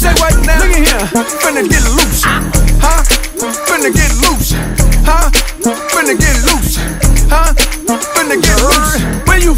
say what now? Look at here. Finna get loose, huh? Finna get loose, huh? Finna get loose, huh? Finna get loose. Where you?